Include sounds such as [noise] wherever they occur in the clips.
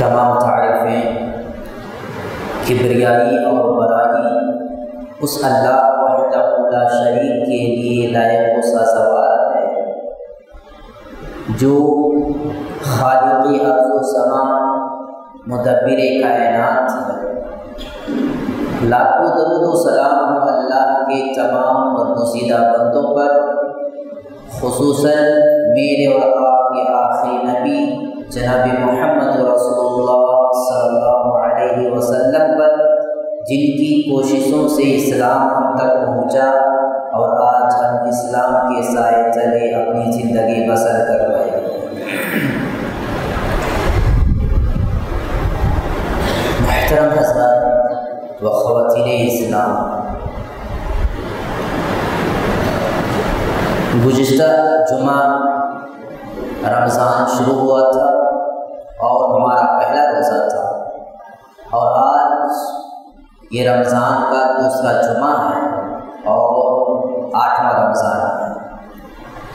तमाम तारीफ़ें किबरियाई और बराई उस अल्लाह वहदा शरीक के लिए लायक सवार है जो खालिक अर्ज़ समा मुदब्बिर कायनात है। लाखों दरुद सलाम हो अल्लाह के तमाम बदनसीदा बंदों पर, खसूसन मेरे और आपके आखिरी नबी जनाब मोहम्मद अलैहि वसल्लम पर जिनकी कोशिशों से इस्लाम हम तक पहुँचा और आज इस्लाम के साय तले अपनी ज़िंदगी बसर कर रहे हैं महतरम व इस्लाम। गुज्त जुमा रमज़ान शुरू हुआ था और हमारा पहला रोज़ा था। और आज ये रमज़ान का दूसरा जुमा है। आठवां रमज़ान है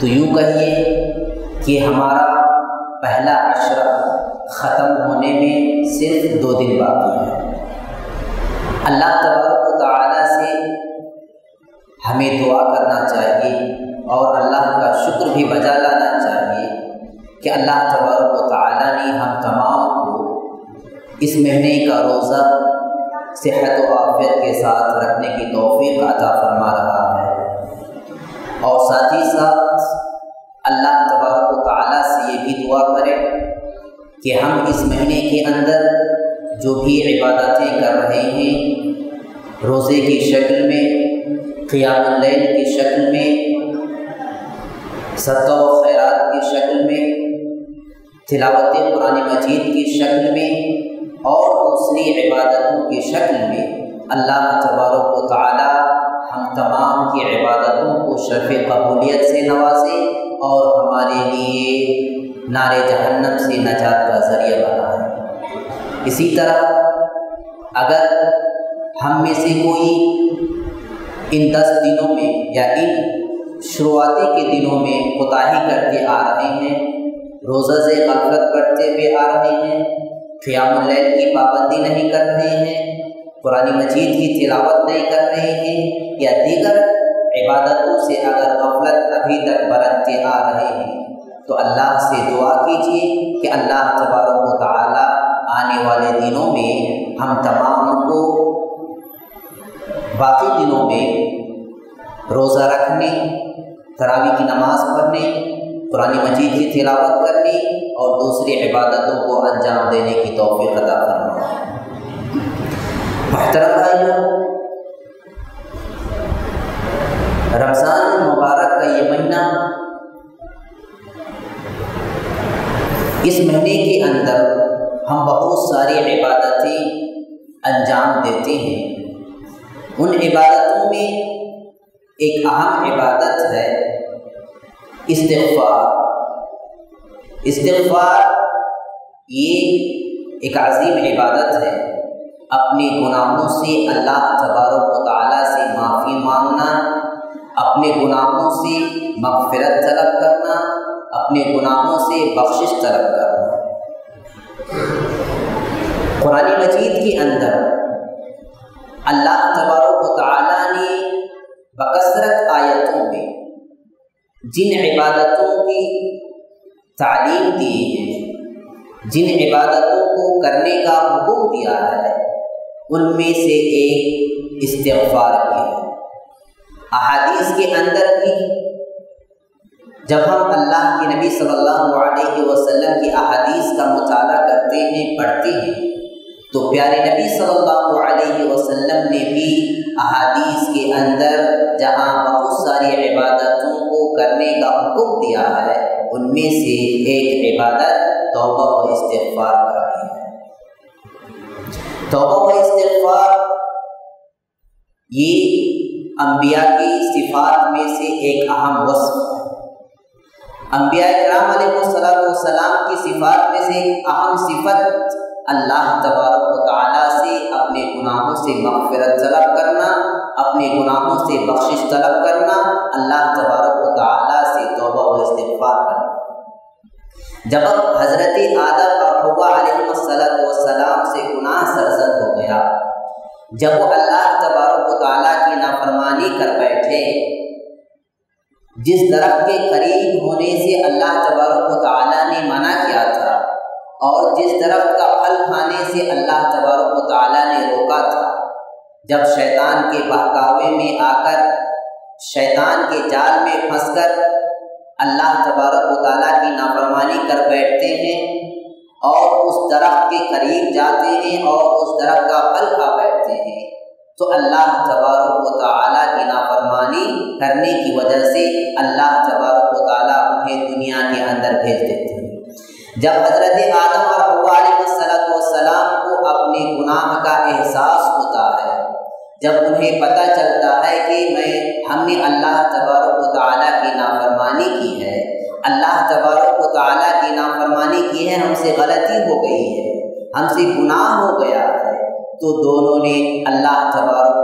तो यूँ कहिए कि हमारा पहला अशरा ख़त्म होने में सिर्फ़ दो दिन बाकी है। अल्लाह तबारक से हमें दुआ करना चाहिए और अल्लाह का शुक्र भी बजा लाना चाहिए कि अल्लाह तबारक ताला ने हम तमाम को इस महीने का रोज़ा, सेहत व आफियत के साथ रखने की तोफ़ी अता फरमा रहा है। और साथ ही साथ अल्लाह तबारक ताला से ये भी दुआ करें कि हम इस महीने के अंदर जो भी इबादतें कर रहे हैं, रोज़े की शक्ल में क़ियाम की शक्ल में, सत्ता खैरात की शक्ल में, तिलावत कुरान मजीद की शक्ल में और दूसरी इबादतों की शक्ल में अल्लाह तबारक ताला हम तमाम की इबादतों को शरफ़ कबूलियत से नवाजे और हमारे लिए नारे जहन्नम से नजात का ज़रिया बना है इसी तरह अगर हम में से कोई इन दस दिनों में या इन शुरुआती के दिनों में कोताही करते आ रहे हैं, रोज़ा से गफलत करते हुए आ रहे हैं, क़ियामुल की पाबंदी नहीं कर रहे हैं कुरानी मजीद की तिलावत नहीं कर रहे हैं, या दीगर इबादतों से अगर गफलत अभी तक बरतते आ रहे हैं तो अल्लाह से दुआ कीजिए कि अल्लाह तबारक ताली आने वाले दिनों में हम तमाम को बाकी दिनों में रोज़ा रखने, तरावी की नमाज़ पढ़ने कुरानी मजीद की तिलावत करने और दूसरी इबादतों को अंजाम देने की तोफ़ी अदा करना महतरम मुबारक का ये महीना इस महीने के अंदर हम बहुत सारी इबादतें अंजाम देते हैं। उन इबादतों में एक अहम इबादत है इस्तफ़ार इस्तफ़ार ये एक अजीम इबादत है। अपने गुनाहों से अल्लाह तबारक ताली से माफ़ी मांगना, अपने गुनाहों से मगफरत तलब करना, अपने गुनाहों से बख्शिश तलब करना। कुरानी मजीद के अंदर अल्लाह तबारक ताली ने बकसरत आयतों में जिन इबादतों की तालीम दी है, जिन इबादतों को करने का हुक्म दिया है उनमें से एक इस्तफ़ार की है। अहादीस के अंदर भी जब हम अल्लाह के नबी सल्लल्लाहु अलैहि वसल्लम की अहादीस का मुताला करते हैं, पढ़ते हैं तो प्यारे नबी सल्लल्लाहु अलैहि वसल्लम ने भी अहादीस के अंदर जहाँ बहुत सारी इबादतों को करने का हुक्म दिया है, उनमें से एक इबादत तौबा व इस्तग़फ़ार का तौबा व इस्तग़फ़ार, ये अम्बिया की सिफात में से एक अहम वस्फ है। अम्बिया कराम सलाम की सिफात में से एक अहम सिफत, अल्लाह तबारक से अपने गुनाहों से मगफरत तलब करना, अपने गुनाहों से बख्शिश तलब करना, अल्लाह तबारक ताली से तोबा व इस्तग़फ़ार करना। जब हज़रत आदम और हवा सलाम से गुनाह सरजद हो गया, जब वो अल्लाह तबारक की नाफरमानी कर बैठे, जिस दरख्त के करीब होने से अल्लाह तबारक ने मना किया था और जिस दरख्त का फल खाने से अल्लाह तबारक ने रोका था, जब शैतान के बहकावे में आकर, शैतान के जाल में फंसकर अल्लाह तबारक वाली की नाफरमानी कर बैठते हैं और उस दरख्त के करीब जाते हैं और उस दरख्त का फल खा बैठते हैं। तो अल्लाह तबारक वाली की नाफरमानी करने की वजह से अल्लाह तबारक वाली उन्हें दुनिया के अंदर भेज देते हैं। जब हज़रत आदम और सलाम को अपने गुनाह का एहसास होता है जब उन्हें पता चलता है कि मैं, हमने अल्लाह तबारक ताली की नाफरमानी की है, अल्लाह तबारक ताली की नाफरमानी की है, हमसे गलती हो गई है, हमसे गुनाह हो गया है। तो दोनों ने अल्लाह तबारक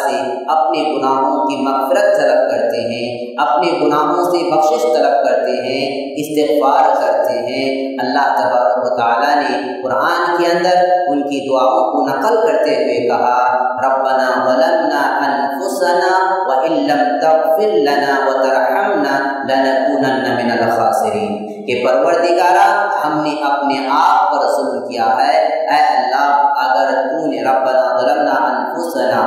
से अपने गुनाहों की मफरत तलब करते हैं, अपने गुनाहों से बख्शिश तलब करते हैं इस्तफ़ार करते हैं। अल्लाह तबारक ने कुरान के अंदर उनकी दुआओं को नकल करते हुए कहा, रब्बना वलमना अनफुसना व इल्लम तगफिर लना व तरहमना लनकूनन्न कि परवरदिगारा, हमने अपने आप पर जुल्म किया है। ऐ अल्लाह, अगर तूने रब्बना वलमना अनफुसना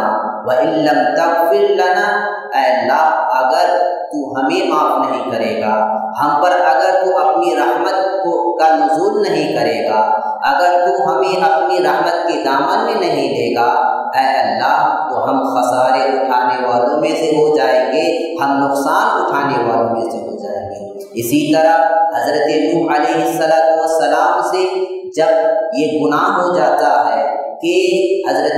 व इल्लम तगफिर लना, ऐ अल्लाह, अगर तू हमें माफ़ नहीं करेगा, हम पर अगर तू अपनी रहमत को, का नजूल नहीं करेगा, अगर तू हमें अपनी रहमत के दामन में नहीं देगा, ऐ अल्लाह तो हम खसारे उठाने वालों में से हो जाएँगे, हम नुकसान उठाने वालों में से हो जाएँगे। इसी तरह हज़रत सलाम से जब ये गुनाह हो जाता है कि हज़रत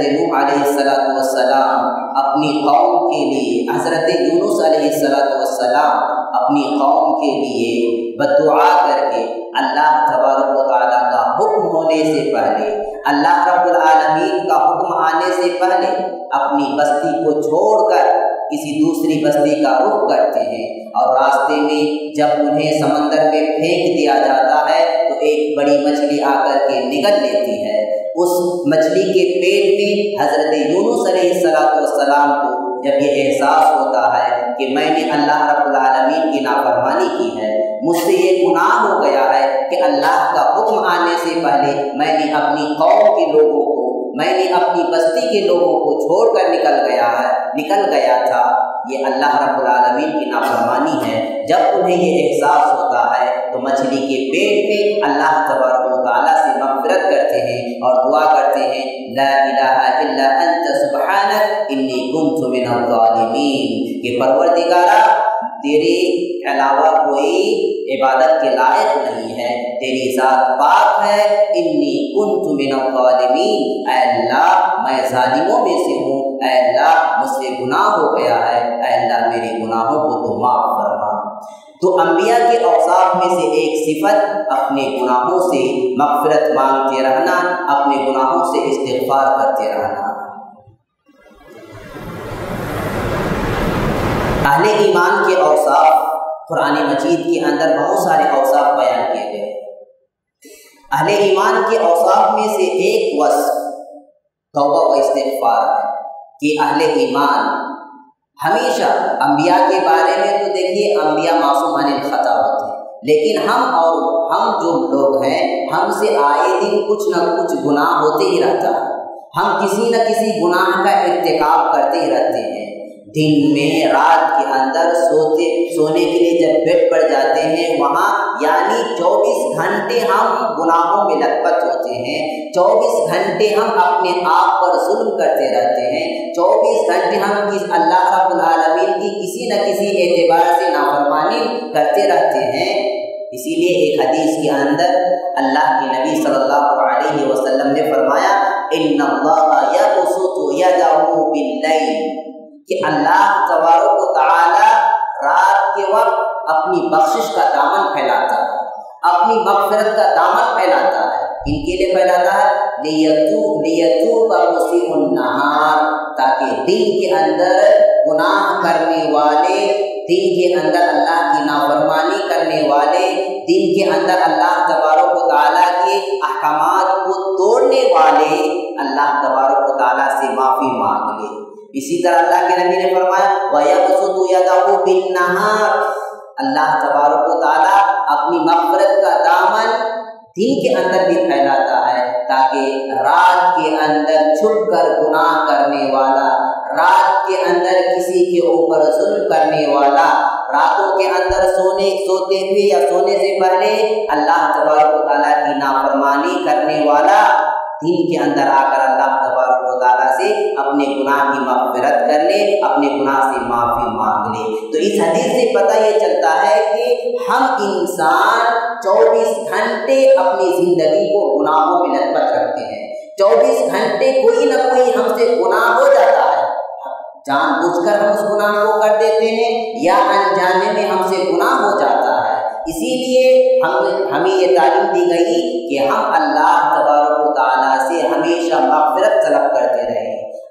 सलाम अपनी कौम के लिए, हज़रत सलाम अपनी कौम के लिए बदुआ करके अल्लाह तबारक का हुक्म होने से पहले, अल्लाह रब्बुल का हुक्म आने से पहले अपनी बस्ती को छोड़कर किसी दूसरी बस्ती का रुख करते हैं। और रास्ते में जब उन्हें समंदर में फेंक दिया जाता है तो एक बड़ी मछली आकर के निकल लेती है। उस मछली के पेट में हज़रत यूनुस सलाम को जब ये एहसास होता है कि मैंने अल्लाह रब्बुल आलमीन की नाफरमानी की है, मुझसे ये गुनाह हो गया है कि अल्लाह का हुक्म आने से पहले मैंने अपनी कौम के लोगों को मैंने अपनी बस्ती के लोगों को छोड़कर निकल गया है, निकल गया था। ये अल्लाह रब्बुल आलमीन की नाफरमानी है। जब उन्हें ये एहसास होता है तो मछली के पेट में अल्लाह तबारक से मफरत करते हैं और दुआ करते हैं, ला इलाहा इल्ला अंत इन्नी कुन्तु मिनल ज़ालिमीन। कि परवरदिगारा तेरे अलावा कोई इबादत के लायक नहीं है। तेरी जात पाक है। इन्नी कुन्तु मिनल ज़ालिमीन। अल्लाह, मैं जालिमों में से हूँ। अल्लाह, मुझसे गुनाह हो गया है। अल्लाह, मेरे गुनाहों को तो माफ़ फरमा। तो अम्बिया के अवसाफ में से एक सिफत, अपने गुनाहों से मगफरत मांगते रहना, अपने गुनाहों से इस्तेफार करते रहना। अहले ईमान के अवसाफ कुरान मजीद के अंदर बहुत सारे अवसाफ बयान किए गए। अहले ईमान के अवसाफ में से एक वस तौबा व इस्तेफार है कि अहले ईमान हमेशा अम्बिया के बारे में तो देखिए अम्बिया मासूम खता होते हैं। लेकिन हम और हम जो लोग हैं, हमसे आए दिन कुछ न कुछ गुनाह होते ही रहता है। हम किसी न किसी गुनाह का हैं दिन में, रात के अंदर सोते, सोने के लिए जब बेड पर जाते हैं, वहाँ यानी 24 घंटे हम गुनाहों में लथपथ होते हैं। 24 घंटे हम अपने आप पर जुल्म करते रहते हैं। 24 घंटे हम किस अल्लाह रब्बुल आलमीन की किसी न किसी एतबार से नाफरमानी करते रहते हैं। इसीलिए एक हदीस के अंदर अल्लाह के नबी सल्लल्लाहु अलैहि वसल्लम ने फरमाया बिल्लैल कि अल्लाह तबारक ताला रात के वक्त अपनी बख्शिश का दामन फैलाता है। अपनी मगफरत का दामन फैलाता है। इनके लिए फैलाता है, लियतू लियतू नहार, ताकि दिन के अंदर गुनाह करने वाले, दिन के अंदर अल्लाह की नाफरमानी करने वाले, दिन के अंदर अल्लाह तबारक ताला के अहकाम को तोड़ने वाले, अल्लाह तबारक ताला से माफ़ी मांग ले। इसी तरह अल्लाह के नबी ने फरमाया अल्लाह तबारक ताला अपनी मफरत का दामन दिन के अंदर भी फैलाता है ताकि रात के अंदर छुप कर गुनाह करने वाला रात के अंदर किसी के ऊपर जुल्म करने वाला रातों के अंदर सोने सोते हुए या सोने से पहले अल्लाह तबारक ताला की नाफरमानी करने वाला दिन के अंदर आकर अल्लाह तबारक से अपने गुनाह की मफफरत कर ले अपने गुनाह से माफ़ी मांग ले तो इस हदीस से पता ये चलता है कि हम इंसान 24 घंटे अपनी ज़िंदगी को गुनाहों में लटपट रखते हैं। 24 घंटे कोई ना कोई हमसे गुनाह हो जाता है। जानबूझकर हम उस गुनाह को कर देते हैं या अनजाने में हमसे गुनाह हो जाता है। इसीलिए हम, हमें ये तालीम दी गई कि हम अल्लाह तबारक से हमेशा माफरत तलब करते रहे।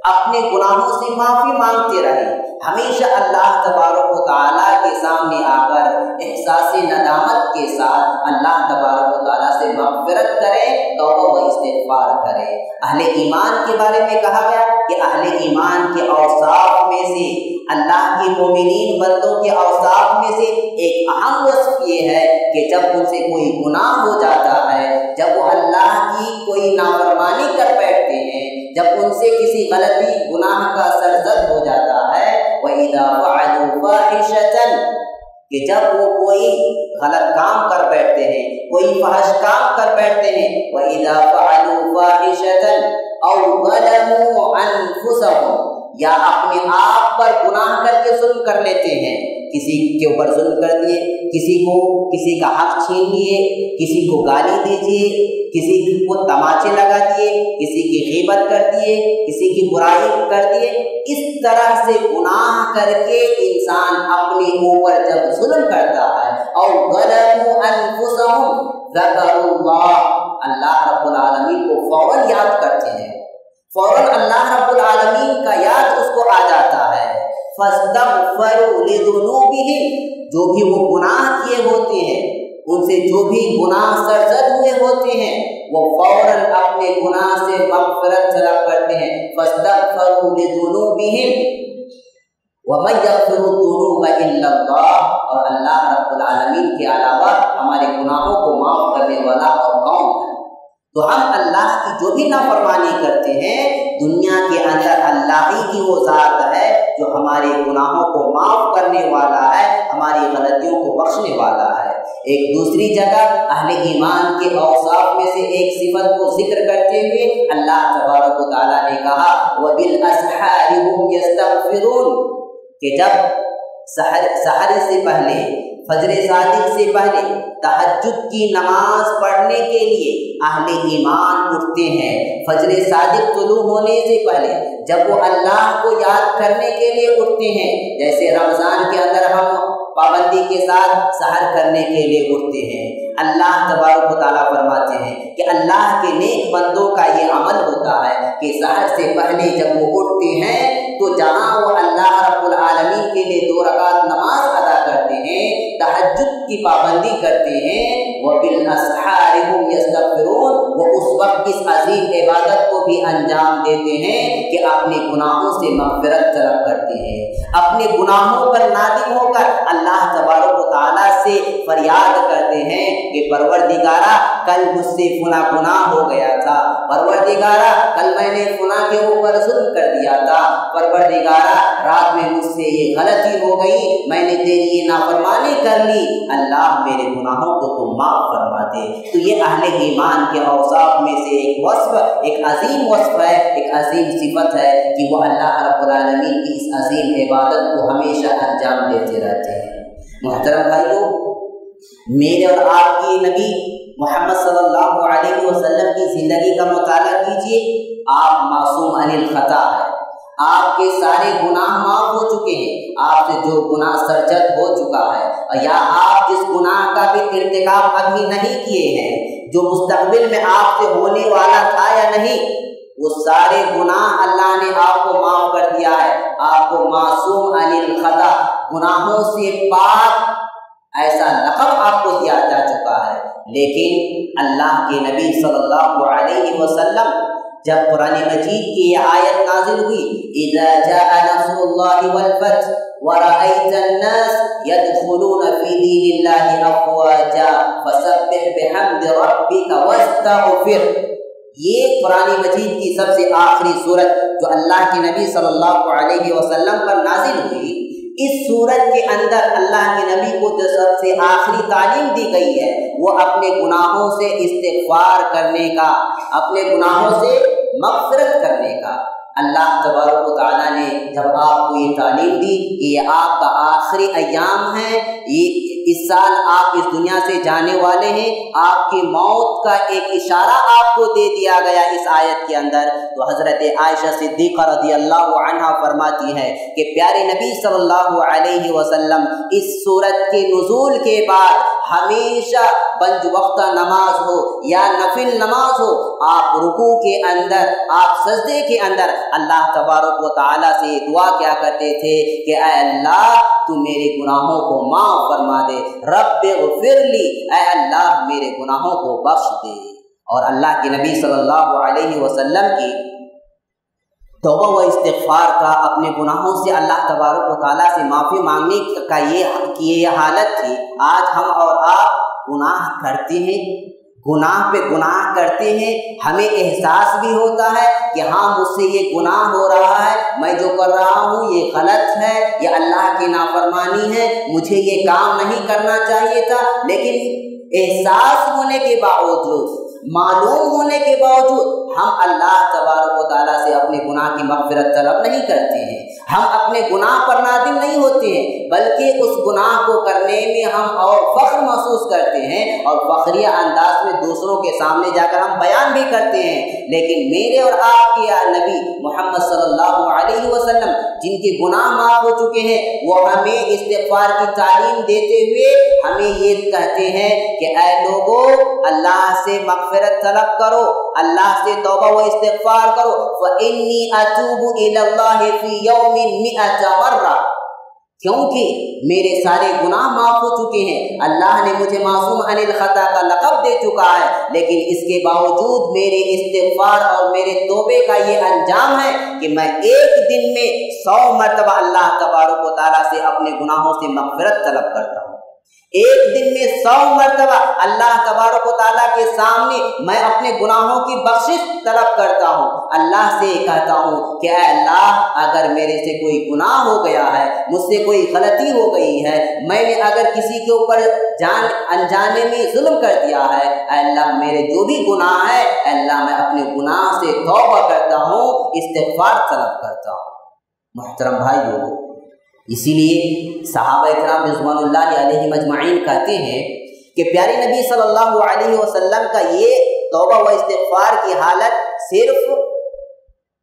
अपने गुनाहों से माफ़ी मांगते रहे। हमेशा अल्लाह तबारक ताला के सामने आकर एहसास नदामत के साथ अल्लाह तबारक ताला से मफफरत करें तो व इस्तेफार करें। अहले ईमान के बारे में कहा गया कि अहले ईमान के औसाफ में से, अल्लाह के मोमिन बंदों के औसाफ में से एक अहम वस्फ ये है कि जब उनसे कोई गुनाह हो जाता है, जब वो अल्लाह की कोई नाफरमानी कर बैठते हैं जब उनसे किसी गलती गुनाह का सरजद हो जाता है वही कि जब वो कोई गलत काम कर बैठते हैं, कोई फहश काम कर बैठते हैं वही या अपने आप पर गुनाह करके जुल्म कर लेते हैं। किसी के ऊपर जुल्म कर दिए, किसी को, किसी का हक छीन लिए, किसी को गाली दीजिए किसी को तमाचे लगा दिए, किसी की गिबत कर दिए, किसी की बुराई कर दिए। इस तरह से गुनाह करके इंसान अपने ऊपर जब जुल्म करता है और अल्लाह रब्बुल आलमीन को फ़ौरन याद करते हैं। फ़ौरन अल्लाह रब्बुल आलमीन का याद उसको आ जाता है। जो भी वो गुनाह किए होते हैं, उनसे जो भी गुनाह सरजद हुए होते हैं, वो फ़ौरन अपने गुनाह से मगफरत तलब करते हैं। दुनूब इल्लल्लाह, और अल्लाह के अलावा हमारे गुनाहों को माफ़ करने वाला और कौन है तो हम अल्लाह की जो भी नाफरमानी करते हैं, दुनिया के अंदर अल्लाह ही की वो ज़ात है जो हमारे गुनाहों को माफ़ करने वाला है, हमारी गलतियों को बख्शने वाला है। एक दूसरी जगह अहले ईमान के औसाफ में से एक सिफत को ज़िक्र करते हुए अल्लाह तबारक ताला ने कहा वबिल कि जब सहर सहर से पहले फजर सादिक से पहले तहजद की नमाज़ पढ़ने के लिए अहले ईमान उठते हैं। फजर सादिक तुलू होने से पहले जब वो अल्लाह को याद करने के लिए उठते हैं, जैसे रमज़ान के अंदर हम पाबंदी के साथ सहर करने के लिए उठते हैं, अल्लाह तबारक ताला फरमाते हैं कि अल्लाह के नेक बंदों का ये अमल होता है कि सहर से पहले जब वो उठते हैं तो जहाँ वो अल्लाह रब्बुल के लिए दो रकात नमाज़ अदा करते हैं, तहज्जुद की पाबंदी करते हैं, वो वो उस वक्त इस अजीम इबादत को भी अंजाम देते हैं कि अपने गुनाहों से मफफरत तलब करते हैं। अपने गुनाहों पर नादिम होकर अल्लाह तबारक ताला से फरियाद करते हैं कि परवरदिगारा, कल मुझसे फुना गुनाह हो गया था। परवरदिगारा, कल मैंने फुना के ऊपर जुल्म कर दिया था। परवरदिगारा, रात में मुझसे ये गलती हो गई। मैंने तेरी ये नाफरमानी कर ली। अल्लाह मेरे गुनाहों को तुम माफ़ फरमा दे। तो ये अहले ईमान के औसाफ में से एक वस्फ, एक अजीम वस्फ है, एक अजीम सिफत है कि वह अल्लाह रबालमीन की इस अजीम इबादत को हमेशा अंजाम देते रहते हैं। मोहतरम भाइयों, मेरे और आपकी नबी मोहम्मद सल्लल्लाहु अलैहि वसल्लम की ज़िंदगी का मुताला कीजिए। आप मासूम अनिल ख़ता है। आपके सारे गुनाह माफ़ हो चुके हैं। आपसे जो गुनाह सरजद हो चुका है, या आप जिस गुनाह का भी इरतकाब अभी नहीं किए हैं, जो मुस्तकबिल में आपसे होने वाला था या नहीं, वो सारे गुनाह अल्लाह ने आपको माफ़ कर दिया है। आपको मासूम अनिल खता गुनाहों से पाक ऐसा लकब आपको दिया जा चुका है। लेकिन अल्लाह के नबी सल्लल्लाहु अलैहि वसल्लम जब कुरान मजीद की ये आयत नाजिल हुई, इज़ा जाअ वल व ये मजीद की सबसे आखिरी सूरत जो अल्लाह के नबी सल्लल्लाहु अलैहि वसल्लम पर नाजिल हुई, इस सूरत के अंदर अल्लाह के नबी को जो सबसे आखिरी तालीम दी गई है, वो अपने गुनाहों से इस्तेफार करने का, अपने गुनाहों से मफरत करने का। अल्लाह तबारक ने जब आपको ये तालीम दी कि ये आपका आखिरी अयाम है, ये इस साल आप इस दुनिया से जाने वाले हैं। आपकी मौत का एक इशारा आपको दे दिया गया इस आयत के अंदर। तो हज़रत आयशा सिद्दीक़ा अल्लाह फरमाती है कि प्यारे नबी सल्लल्लाहु अलैहि वसल्लम, इस सूरत के नज़ूल के बाद हमेशा पंज वक्त नमाज़ हो या नफिल नमाज़ हो, आप रुकू के अंदर, आप सजदे के अंदर अल्लाह तबारक व ताली से दुआ क्या करते थे कि अल्लाह, तू मेरे गुनाहों को माफ़ फरमा दे। रब फिरली अल्लाह, मेरे गुनाहों को बख्श दे। और अल्लाह के नबी सल्लल्लाहु अलैहि वसल्लम की तोबा व इस्तफ़ार का अपने गुनाहों से अल्लाह तबारक ताली से माफ़ी मांगने का ये, की ये हालत थी। आज हम और आप गुनाह करते हैं। गुनाह पे गुनाह करते हैं। हमें एहसास भी होता है कि हाँ मुझसे ये गुनाह हो रहा है, मैं जो कर रहा हूँ, ये गलत है, ये अल्लाह की नाफरमानी है, मुझे ये काम नहीं करना चाहिए था। लेकिन एहसास होने के बावजूद मालूम होने के बावजूद हम अल्लाह तबारक ताला से अपने गुनाह की मगफरत तलब नहीं करते हैं। हम अपने गुनाह पर नादिम नहीं होते हैं, बल्कि उस गुनाह को करने में हम और फ़ख्र महसूस करते हैं और फ़खरिया अंदाज में दूसरों के सामने जाकर हम बयान भी करते हैं। लेकिन मेरे और आपके नबी मोहम्मद सल्लल्लाहु अलैहि वसल्लम, जिनके गुनाह माफ़ हो चुके हैं, वो हमें इस्तफार की तालीम देते हुए हमें ये कहते हैं कि, ऐ लोगों, अल्लाह से मगफरत मगफिरत तलब करो, अल्लाह से तौबा व इस्तिगफार करो। फइन्नी अतूबु इलल्लाहि फ़ी यौमिन मिअत मर्रा। क्योंकि मेरे सारे गुनाह माफ़ हो चुके हैं। अल्लाह ने मुझे मासूम अनिल खता का लकब दे चुका है, लेकिन इसके बावजूद मेरे इस्तेफार और मेरे तोबे का ये अंजाम है कि मैं एक दिन में सौ मरतबा अल्लाह तबारक ताला से अपने गुनाहों से मगफरत तलब करता एक दिन में सौ मरतबा अल्लाह तबारक ताला के सामने मैं अपने गुनाहों की बख्शिश तलब करता हूँ। अल्लाह से कहता हूँ कि अल्लाह, अगर मेरे से कोई गुनाह हो गया है, मुझसे कोई गलती हो गई है, मैंने अगर किसी के ऊपर जान, अनजाने में जुल्म कर दिया है अल्लाह, मेरे जो भी गुनाह है अल्लाह, मैं अपने गुनाह से तौबा करता हूँ इस्तेफार तलब करता हूँ। मोहतरम भाइयों इसीलिए सहाबा मजमाइन कहते हैं कि प्यारे नबी सल्लल्लाहु अलैहि वसल्लम का ये तोबा व इस्तफार की हालत सिर्फ़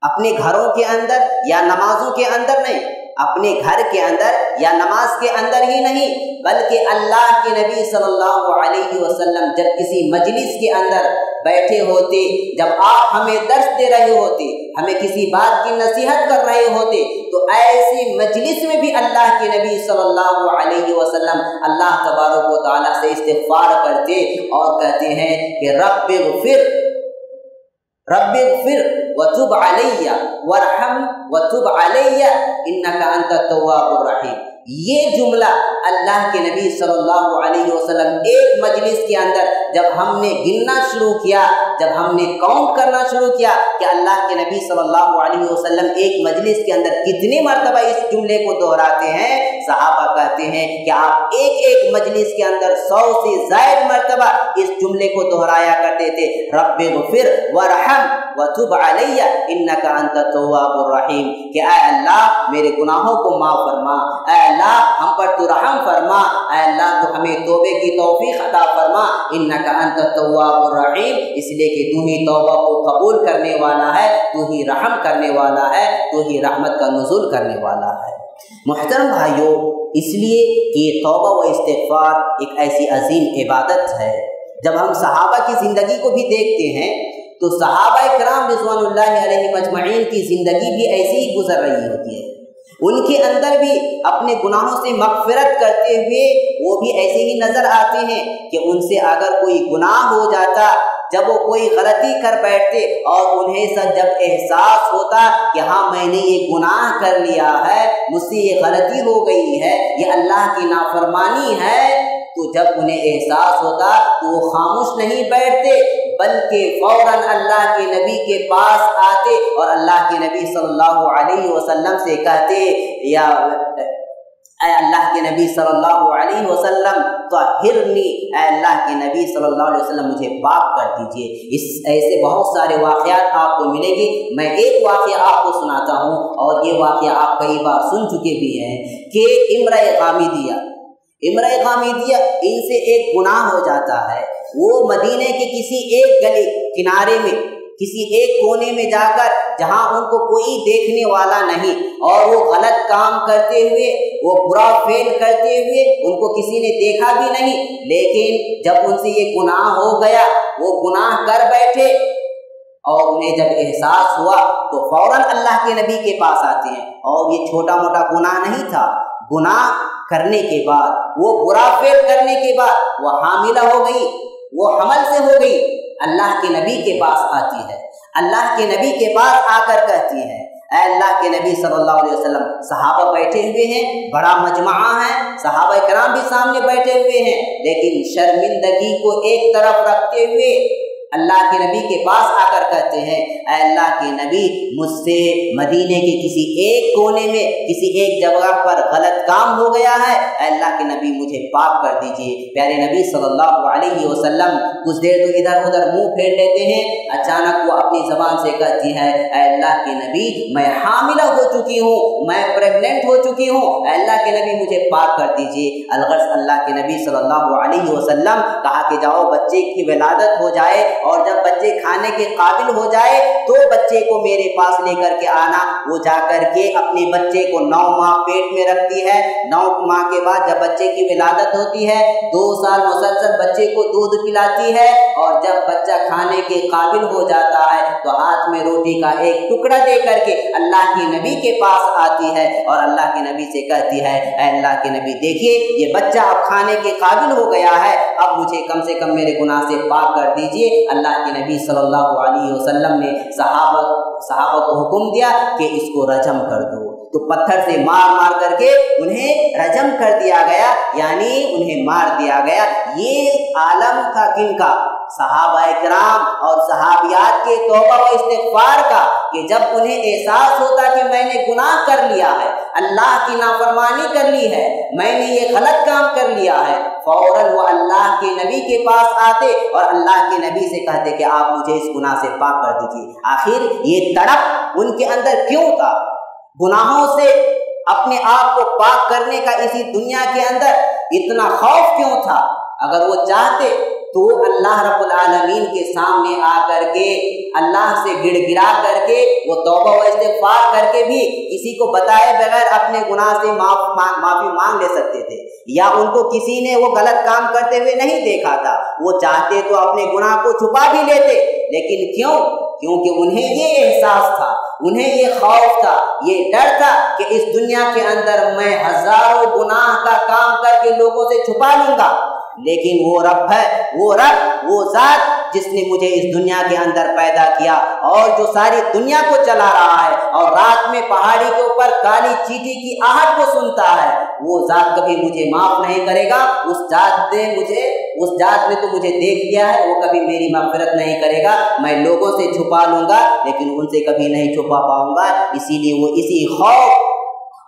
अपने घरों के अंदर या नमाजों के अंदर नहीं, अपने घर के अंदर या नमाज़ के अंदर ही नहीं, बल्कि अल्लाह के नबी सल्लल्लाहु अलैहि वसल्लम जब किसी मजलिस के अंदर बैठे होते, जब आप हमें दर्श दे रहे होते, हमें किसी बात की नसीहत कर रहे होते तो ऐसी मजलिस में भी अल्लाह के नबी सल्लल्लाहु अलैहि वसल्लम अल्लाह तबारक व तआला से इस्तिगफार करते और कहते हैं कि रब फिर रब फिर वतुब अलैया, वरहम वतुब अलैया, इन्नका अंत तव्वाबुर रहीम। ये जुमला अल्लाह के नबी सल्लल्लाहु अलैहि वसल्लम एक मजलिस के अंदर जब हमने गिनना शुरू किया जब हमने काउंट करना शुरू किया कि अल्लाह के नबी सल्लल्लाहु अलैहि वसल्लम एक मजलिस के अंदर कितने मरतबा इस जुमले को दोहराते हैं, सहाबा कहते हैं कि आप एक एक मजलिस के अंदर सौ से जायद मरतबा इस जुमले को दोहराया करते थे। रब फिर वरहम वतुब अलैया इन्नका अंत तव्वाबुर रहीम। कि अल्लाह, मेरे गुनाहों को माफ़ फरमा। अल्लाह, हम पर तू रहम फरमा। अल्लाह, तू हमें तोबे की तौफीक अता फरमा। इन्नका अंत तव्वाबुर रहीम। इसलिए कि तू ही तौबा को कबूल करने वाला है, तू ही रहम करने वाला है, तू ही रहमत का नजुल करने वाला है। मोहतरम भाइयों, इसलिए कि तौबा व इस्तफार एक ऐसी अजीम इबादत है। जब हम सहाबा की ज़िंदगी को भी देखते हैं तो सहाबा कराम रिजवान मजमाइन की ज़िंदगी भी ऐसी ही गुजर रही होती है। उनके अंदर भी अपने गुनाहों से मगफरत करते हुए वो भी ऐसे ही नज़र आते हैं कि उनसे अगर कोई गुनाह हो जाता जब वो कोई गलती कर बैठते और उन्हें सब जब एहसास होता कि हाँ मैंने ये गुनाह कर लिया है, मुझसे ये गलती हो गई है, ये अल्लाह की नाफरमानी है तो जब उन्हें एहसास होता तो वो खामोश नहीं बैठते, बल्कि फ़ौरन अल्लाह के नबी के पास आते और अल्लाह के नबी सल्लल्लाहु अलैहि वसल्लम से कहते, या अल्लाह के नबी सल्लल्लाहु अलैहि वसल्लम तो हिरनी अल्लाह के नबी सल्लल्लाहु अलैहि वसल्लम, मुझे पाक कर दीजिए। इस, ऐसे बहुत सारे वाक़यात आपको मिलेंगे। मैं एक वाक़ आपको सुनाता हूँ, और ये वाक़ आप कई बार सुन चुके भी हैं कि इम्र गामिदिया इम्र गामिदिया इनसे एक गुनाह हो जाता है। वो मदीने के किसी एक गली किनारे में किसी एक कोने में जाकर जहाँ उनको कोई देखने वाला नहीं और वो गलत काम करते हुए, वो बुरा फेल करते हुए उनको किसी ने देखा भी नहीं। लेकिन जब उनसे ये गुनाह हो गया, वो गुनाह कर बैठे और उन्हें जब एहसास हुआ तो फ़ौरन अल्लाह के नबी के पास आते हैं। और ये छोटा मोटा गुनाह नहीं था। गुनाह करने के बाद, वो बुरा फेल करने के बाद, वो हामिला हो गई। वो हमल से हो गई। अल्लाह के नबी के पास आती है। अल्लाह के नबी के पास आकर कहती है अल्लाह के नबी सल्लल्लाहु अलैहि वसल्लम, सहाबा बैठे हुए हैं, बड़ा मजमा है सहाबा कराम भी सामने बैठे हुए हैं, लेकिन शर्मिंदगी को एक तरफ़ रखते हुए अल्लाह के नबी के पास आकर कहते हैं अल्लाह के नबी, मुझसे मदीने के किसी एक कोने में, किसी एक जगह पर गलत काम हो गया है। अल्लाह के नबी, मुझे पाप कर दीजिए। प्यारे नबी सल्लल्लाहु अलैहि वसल्लम, कुछ देर तो इधर उधर मुँह फेर लेते हैं। अचानक वो अपनी जबान से कहती है अल्लाह के नबी, मैं हामिला हो चुकी हूँ, मैं प्रेगनेंट हो चुकी हूँ। अल्लाह के नबी, मुझे पाक कर दीजिए। अलगर्स अल्लाह के नबी सल्लल्लाहु अलैहि वसल्लम कहा कि जाओ, बच्चे की विलादत हो जाए और जब बच्चे खाने के काबिल हो जाए तो बच्चे को मेरे पास लेकर के आना। वो जा कर के अपने बच्चे को नौ माह पेट में रखती है। नौ माह के बाद जब बच्चे की विलादत होती है, दो साल मुसलसल बच्चे को दूध पिलाती है और जब बच्चा खाने के काबिल हो जाता है तो हाथ में रोटी का एक टुकड़ा दे करके अल्लाह के नबी के पास आती है और अल्लाह के नबी से कहती है अल्लाह के नबी, देखिए, ये बच्चा अब खाने के काबिल हो गया है। अब मुझे कम से कम मेरे गुनाह से पाक कर दीजिए। अल्लाह के नबी सल्लल्लाहु अलैहि वसल्लम ने सहाबा सहाबत को हुक्म दिया कि इसको रजम कर दो। तो पत्थर से मार मार करके उन्हें रजम कर दिया गया, यानी उन्हें मार दिया गया। ये आलम था किनका सहाबा कराम और सहाबियात के तोबा व इस्तेफार का कि जब उन्हें एहसास होता कि मैंने गुनाह कर लिया है, अल्लाह की नाफरमानी कर ली है, मैंने ये गलत काम कर लिया है, फ़ौरन वो अल्लाह के नबी के पास आते और अल्लाह के नबी से कहते कि आप मुझे इस गुनाह से पाक कर दीजिए। आखिर ये तड़प उनके अंदर क्यों था? गुनाहों से अपने आप को पाक करने का इसी दुनिया के अंदर इतना खौफ क्यों था? अगर वो चाहते तो अल्लाह रब्बुल आलमीन के सामने आ करके अल्लाह से गिड़गिड़ा करके, वो तौबा व इस्तेफार करके भी किसी को बताए बगैर अपने गुनाह से माफ़ माफ़ी मांग ले सकते थे। या उनको किसी ने वो गलत काम करते हुए नहीं देखा था। वो चाहते तो अपने गुनाह को छुपा भी लेते। लेकिन क्यों? क्योंकि उन्हें ये एहसास था, उन्हें ये खौफ था, ये डर था कि इस दुनिया के अंदर मैं हज़ारों गुनाह का काम करके लोगों से छुपा लूँगा। लेकिन वो रब है, वो रब, वो जात जिसने मुझे इस दुनिया के अंदर पैदा किया और जो सारी दुनिया को चला रहा है और रात में पहाड़ी के ऊपर काली चीटी की आहट को सुनता है, वो जात कभी मुझे माफ़ नहीं करेगा। उस जात ने मुझे, उस जात ने तो मुझे देख लिया है, वो कभी मेरी मफरत नहीं करेगा। मैं लोगों से छुपा लूँगा, लेकिन उनसे कभी नहीं छुपा पाऊँगा। इसीलिए वो इसी खौफ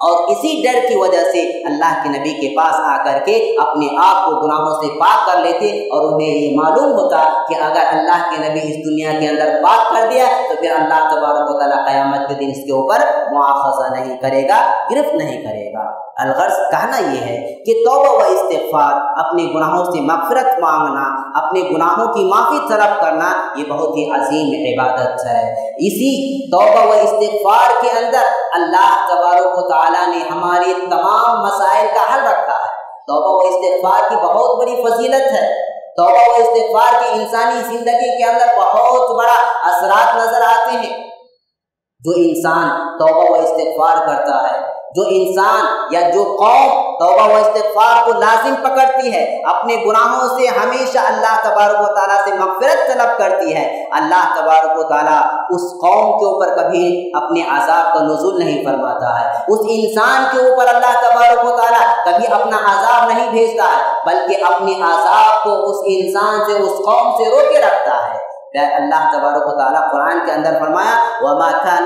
और इसी डर की वजह से अल्लाह के नबी के पास आकर के अपने आप को गुनाहों से पाक कर लेते और उन्हें ये मालूम होता कि अगर अल्लाह के नबी इस दुनिया के अंदर पाक कर दिया तो फिर अल्लाह तबारक क़यामत के दिन इसके ऊपर मुआवजा नहीं करेगा, गिरफ्त नहीं करेगा। अलगर्ज कहना यह है कि तोबा व इस्तेफार अपने गुनाहों से मफरत मांगना अपने गुनाहों की माफ़ी तलब करना, ये बहुत ही अजीम इबादत है। इसी तोबा व इस्तेफार के अंदर अल्लाह तबारक ने हमारे तमाम मसाइल का हल रखा है। तोबा व इस्तेफार की बहुत बड़ी फजीलत है। तोबा व इस्तेफार की इंसानी ज़िंदगी के अंदर बहुत बड़ा असरात नज़र आते हैं। जो इंसान तोबा व इस्तेफार करता है जो इंसान या जो कौम तोबा व इस्तफार को लाजिम पकड़ती है, अपने गुनाहों से हमेशा अल्लाह तबारक ताला से मफफरत तलब करती है। अल्लाह तबारक ताला उस कौम के ऊपर कभी अपने आज़ाब का नजुल नहीं फरमाता है। उस इंसान के ऊपर अल्लाह तबारक ताला कभी अपना आज़ाब नहीं भेजता है, बल्कि अपने आज़ाब को उस इंसान से, उस कौम से रोके रखता है। अल्लाह तबारक ताला कुरान के अंदर फरमाया, वमा खान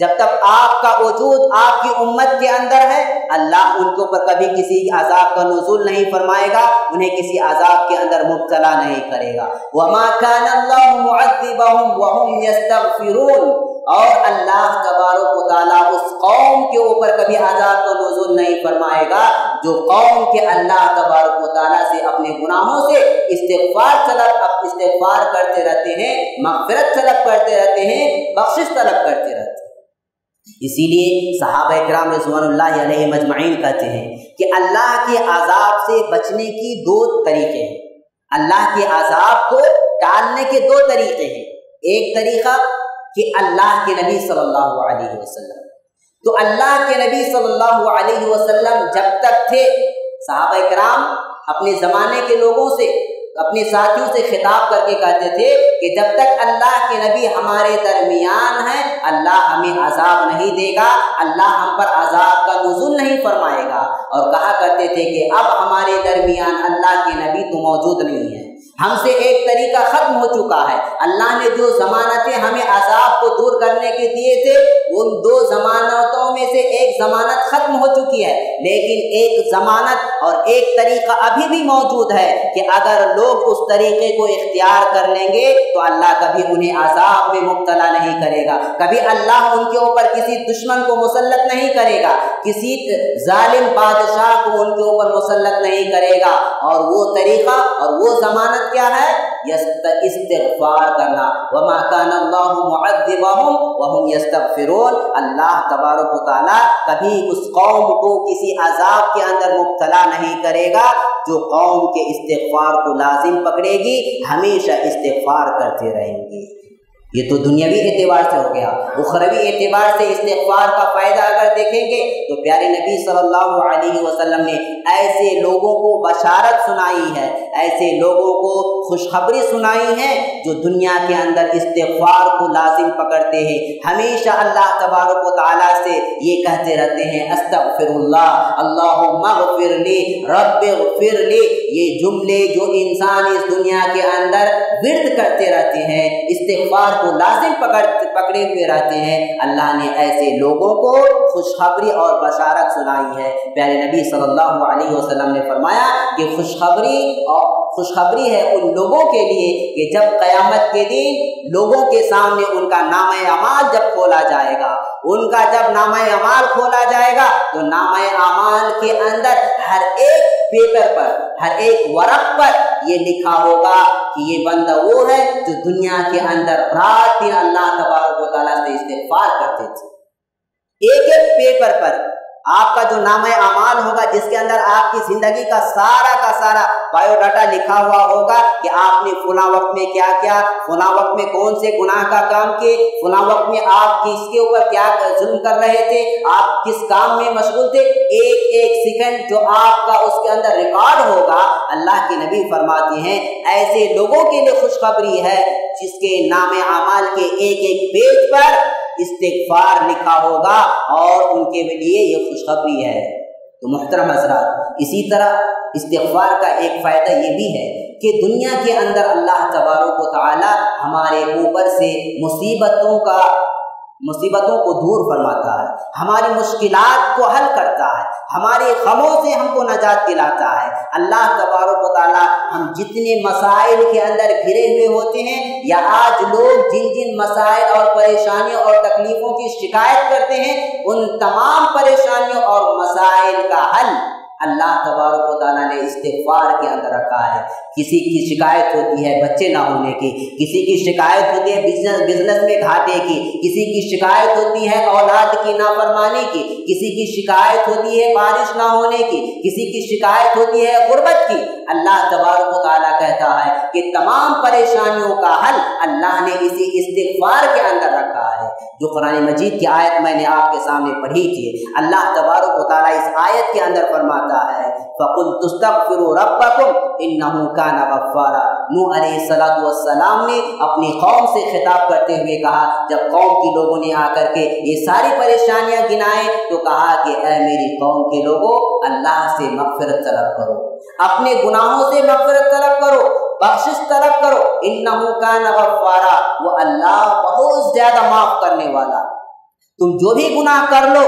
जब तक आपका वजूद आपकी उम्मत के अंदर है, अल्लाह उनके ऊपर कभी किसी अजाब का नजूल नहीं फरमाएगा, उन्हें किसी अजाब के अंदर मुबतला नहीं करेगा। कान और अल्लाह तबारक ताला उस कौम के ऊपर कभी आजाब का नजूल नहीं फरमाएगा, जो कौम के अल्लाह तबारक ताला से अपने गुनाहों से इस्तेफार तलब इस्तेफार करते रहते हैं, मगफरत तलब करते रहते हैं, बख्शिश तलब करते रहते हैं। इसीलिए साहब कराम रजवान मजमाइन कहते हैं कि अल्लाह के आज़ाब से बचने की दो तरीके हैं। अल्लाह के आज़ाब को टालने के दो तरीके हैं। एक तरीका कि अल्लाह के नबी सल्लल्लाहु अलैहि वसल्लम। तो अल्लाह के नबी सल्लल्लाहु अलैहि वसल्लम जब तक थे, साहब कराम अपने ज़माने के लोगों से अपने साथियों से खिताब करके कहते थे कि जब तक अल्लाह के नबी हमारे दरमियान हैं, अल्लाह हमें अजाब नहीं देगा, अल्लाह हम पर अजाब का नजुल नहीं फरमाएगा। और कहा करते थे कि अब हमारे दरमियान अल्लाह के नबी तो मौजूद नहीं है। हमसे एक तरीका खत्म हो चुका है। अल्लाह ने जो जमानतें हमें अजाब को दूर करने के दिए थे, उन दो जमानतों में से एक जमानत खत्म हो चुकी है। लेकिन एक जमानत और एक तरीका अभी भी मौजूद है कि अगर लोग उस तरीके को इख्तियार कर लेंगे तो अल्लाह कभी उन्हें आजाब में मुबतला नहीं करेगा। कभी अल्लाह उनके ऊपर किसी दुश्मन को मुसलत नहीं करेगा। किसी जालिम बादशाह को उनके ऊपर मुसलत नहीं करेगा। और वो तरीका और वो जमानत क्या है? इस्तफार करना। वमा कान अल्लाह तबारक तआला कभी उस कौम को किसी अजाब के अंदर मुब्तला नहीं करेगा, जो कौम के इस्तफार को लाजिम पकड़ेगी, हमेशा इस्तफार करते रहेंगे। ये तो दुनियावी एतबार से हो गया। उखरवी एतबार से इस्तेफार का फ़ायदा अगर देखेंगे तो प्यारे नबी सल्लल्लाहु अलैहि वसल्लम ने ऐसे लोगों को बशारत सुनाई है। ऐसे लोगों को खुशखबरी सुनाई है जो दुनिया के अंदर इस्तेफार को लाजिम पकड़ते हैं। हमेशा अल्लाह तबारक ताला से ये कहते रहते हैं, अस्तगफिरुल्लाह अल्लाह मगफिर ले रब फिर ले ये जुमले जो इंसान इस दुनिया के अंदर विरद करते रहते हैं इस्तेफार को लाजिम पकड़, पकड़े हुए रहते हैं। अल्लाह ने ऐसे लोगों को खुशखबरी और बशारत सुनाई है। प्यारे नबी सल्लल्लाहु अलैहि वसल्लम ने फरमाया कि खुशखबरी और खुशखबरी है उन लोगों के लिए कि जब क़यामत के दिन लोगों के सामने उनका नाम अमाल जब खोला जाएगा। उनका जब नाम अमाल खोला जाएगा तो नाम अमाल के अंदर हर एक पेपर पर, हर एक वरक पर ये लिखा होगा कि ये बंदा वो है जो दुनिया के अंदर रात दिन अल्लाह तबारक से इस्तेफार करते थे। एक एक पेपर पर आपका जो नाम है अमाल होगा, जिसके अंदर आपकी ज़िंदगी का सारा का सारा बायोडाटा लिखा हुआ होगा कि आपने फुला वक्त में क्या क्या, फुला वक्त में कौन से गुनाह का काम किए, फुला वक्त में आप किसके ऊपर क्या जुल्म कर रहे थे, आप किस काम में मशगूल थे? एक एक सेकंड जो आपका उसके अंदर रिकॉर्ड होगा, अल्लाह के नबी फरमाते हैं, ऐसे लोगों के लिए खुशखबरी है जिसके नाम अमाल के एक एक पेज पर इस्तेफार लिखा होगा और उनके लिए ये खुशखबरी है। तो मुहतरम हजरात, इसी तरह इस्तेफार का एक फ़ायदा ये भी है कि दुनिया के अंदर अल्लाह तबारों को ताली हमारे ऊपर से मुसीबतों का मुसीबतों को दूर फरमाता है, हमारी मुश्किलात को हल करता है, हमारे गमों से हमको नजात दिलाता है। अल्लाह तबारक ताली हम जितने मसाइल के अंदर घिरे हुए होते हैं, या आज लोग जिन जिन मसाइल और परेशानियों और तकलीफ़ों की शिकायत करते हैं, उन तमाम परेशानियों और मसाइल का हल अल्लाह तबारक ने इस्तेफार के अंदर रखा है। किसी की शिकायत होती है, बच्चे ना होने की। किसी की शिकायत होती है बिज़नेस बिज़नेस में घाटे की। किसी की शिकायत होती है, औलाद की नाफरमानी की। किसी की शिकायत होती है, बारिश ना होने की। किसी की शिकायत होती है, गुर्बत की। अल्लाह तबारक ताला कहता है कि तमाम परेशानियों का हल अल्लाह ने इसी इस्तेफार के अंदर रखा है। जो कुरान मजीद की आयत मैंने आपके सामने पढ़ी थी, अल्लाह तबारक ताला इस आयत के अंदर फरमाता है। फ़कुल ने अपनी कौम से खिताब करते हुए कहा, जब कौम के लोगों ने आकर के ये सारी परेशानियाँ गिनाए तो कहा कि ऐ मेरी कौम के लोगों, अल्लाह से मगफिरत तलब करो। अपने गुनाहों से मगफिरत तलब करो, बख्शिश तलब करो। इन का नगफारा वो अल्लाह बहुत ज़्यादा माफ़ करने वाला। तुम जो भी गुनाह कर लो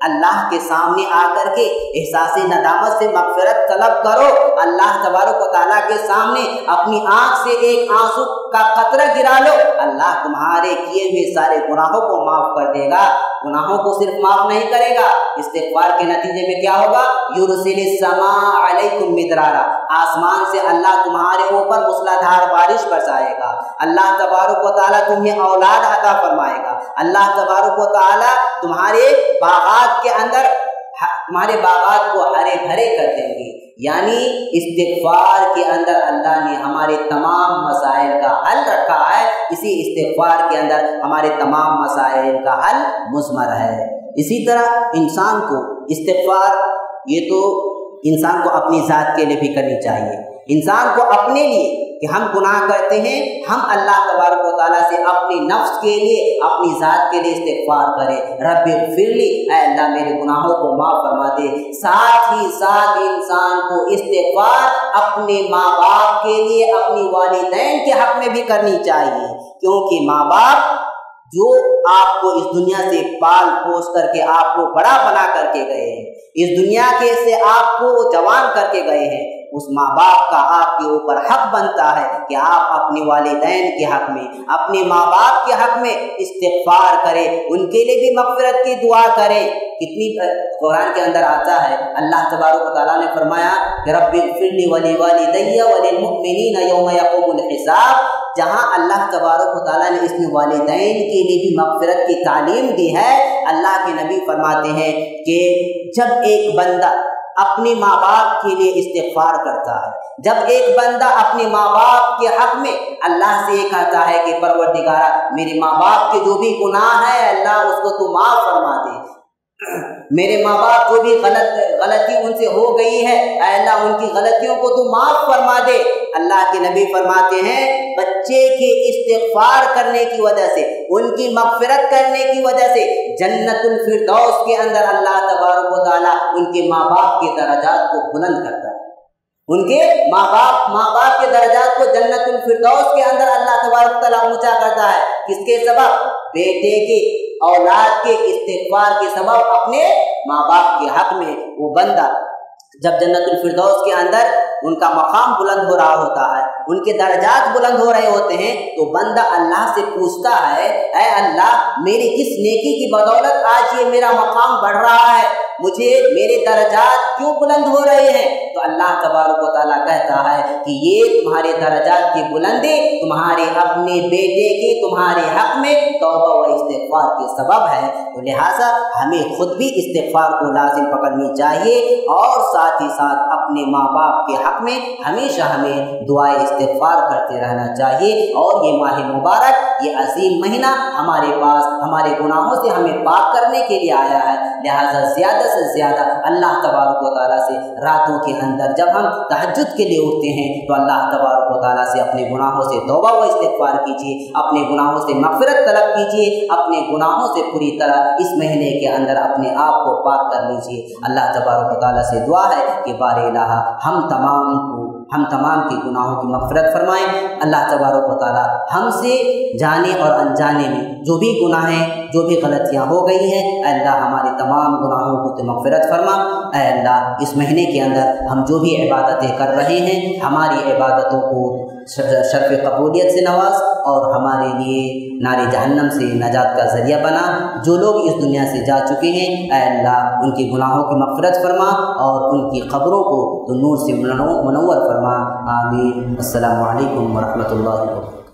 अल्लाह के सामने आकर के एहसास नदामत से मगफरत तलब करो। अल्लाह तबारक ताला के सामने अपनी आँख से एक आँसू का कतरा गिरा लो। अल्लाह तुम्हारे किए हुए सारे गुनाहों को माफ़ कर देगा। गुनाहों को सिर्फ़ माफ़ नहीं करेगा। इस्तेफार के नतीजे में क्या होगा? युरसिलकुम मिदरारा। आसमान से अल्लाह तुम्हारे ऊपर मूसलाधार बारिश बरसाएगा। अल्लाह तबारक ताला तुम्हें औलाद अता फरमाएगा। अल्लाह तबारक ताला तुम्हारे बागात के अंदर तुम्हारे बागात को हरे भरे कर देंगे। यानी इस्तेफार के अंदर अल्लाह ने हमारे तमाम मसाइल का हल रखा है। इसी इस्तेफार के अंदर हमारे तमाम मसाइल का हल मुजमर है। इसी तरह इंसान को इस्तेफार ये तो इंसान को अपनी ज़ात के लिए भी करनी चाहिए। इंसान को अपने लिए कि हम गुनाह करते हैं, हम अल्लाह तबारक ताली से अपने नफ्स के लिए, अपनी ज़ात के लिए इस्तेफार करें। रब फिरली अल्लाह, मेरे गुनाहों को माफ़ फरमा दे। साथ ही साथ इंसान को इस्तेफार अपने माँ बाप के लिए, अपनी वालदेन के हक में भी करनी चाहिए। क्योंकि माँ बाप जो आपको इस दुनिया से पाल पोस करके आपको बड़ा बना करके गए हैं। इस दुनिया के से आपको जवान करके गए हैं। उस माँ बाप का आपके ऊपर हक बनता है कि आप अपने वालदेन के हक में, अपने माँ बाप के हक में इस्तफार करें, उनके लिए भी मफफरत की दुआ करें। कितनी कुरान के अंदर आता है, अल्लाह तबारक ताला ने फरमाया फिरनी वली वाली दैया वली मुमिनीन यौम यक़ूमुल हिसाब। जहाँ अल्लाह तबारक ने इसमें वालदेन के लिए भी मफफरत की तालीम दी है, अल्लाह के नबी फरमाते हैं कि जब एक बंदा अपने माँ बाप के लिए इस्तेफार करता है। जब एक बंदा अपने माँ बाप के हक में अल्लाह से ये कहता है कि, परवरदिगारा, मेरे माँ बाप के जो भी गुनाह है, अल्लाह उसको तू माफ़ फरमा दे। [clears throat] मेरे माँ बाप को भी गलत, गलती उनसे हो गई है, अल्लाह उनकी गलतियों को तू माफ़ फरमा दे। अल्लाह के नबी फरमाते हैं बच्चे के इस्तेफार करने की वजह से, उनकी मगफरत करने की वजह से, जन्नतुल फिरदौस के अंदर अल्लाह तबारक ताला उनके माँ बाप के दराजात को बुलंद करता है। उनके माँ बाप माँ बाप के दर्जात को जन्नतुल फिरदौस के अंदर अल्लाह तबारक ताला ऊँचा करता है। किसके सबब? बेटे के, औलाद के इस्तेफार के सबब अपने माँ बाप के हक में वो बंदा जब जन्नतुल फिरदौस के अंदर उनका मकाम बुलंद हो रहा होता है उनके दर्जात बुलंद हो रहे होते हैं तो बंदा अल्लाह से पूछता है, ऐ अल्लाह, मेरी इस नेकी की बदौलत आज ये मेरा मकाम बढ़ रहा है, मुझे मेरे दर्जात क्यों बुलंद हो रहे हैं? तो अल्लाह तबारक कहता है कि ये तुम्हारे दर्जात की बुलंदी, तुम्हारे अपने बेटे की, तुम्हारे हक में तोबा व इस्तेफार के सबब है। तो लिहाजा हमें खुद भी इस्तेफार को लाजिम पकड़नी चाहिए और साथ ही साथ अपने माँ बाप के हक में हमेशा हमें दुआए इस्तेफार करते रहना चाहिए। और ये माह मुबारक, ये अजीम महीना हमारे पास, हमारे गुनाहों से हमें पाक करने के लिए आया है। लिहाजा ज़्यादा से ज़्यादा अल्लाह तबारक ताली से रातों के अंदर जब हम तहजद के लिए उठते हैं तो अल्लाह तबारक ताली से अपने गुनाहों से तोबा व इस्तफार कीजिए, अपने गुनाहों से मफरत तलब कीजिए, अपने गुनाहों से पूरी तरह इस महीने के अंदर अपने आप को पाक कर लीजिए। अल्लाह तबारक ताली से दुआ है कि बार हम तमाम को हम तमाम के गुनाहों की मफरत फरमाएँ। अल्लाह तबारक ताली हमसे जाने और अनजाने में जो भी गुनाह हैं, जो भी गलतियाँ हो गई हैं अल्लाह हमारे तमाम गुनाहों को तो मफरत फरमा। अल्लाह, इस महीने के अंदर हम जो भी इबादतें कर रहे हैं, हमारी इबादतों को शर्फ कबूलियत से नवाज़ और हमारे लिए नारे जहन्नम से नजात का ज़रिया बना जो लोग इस दुनिया से जा चुके हैं अल्लाह उनके गुनाहों की मफरत फरमा और उनकी ख़बरों को तो नूर से मनवर फरमा आमीन अल्लाम वरहमल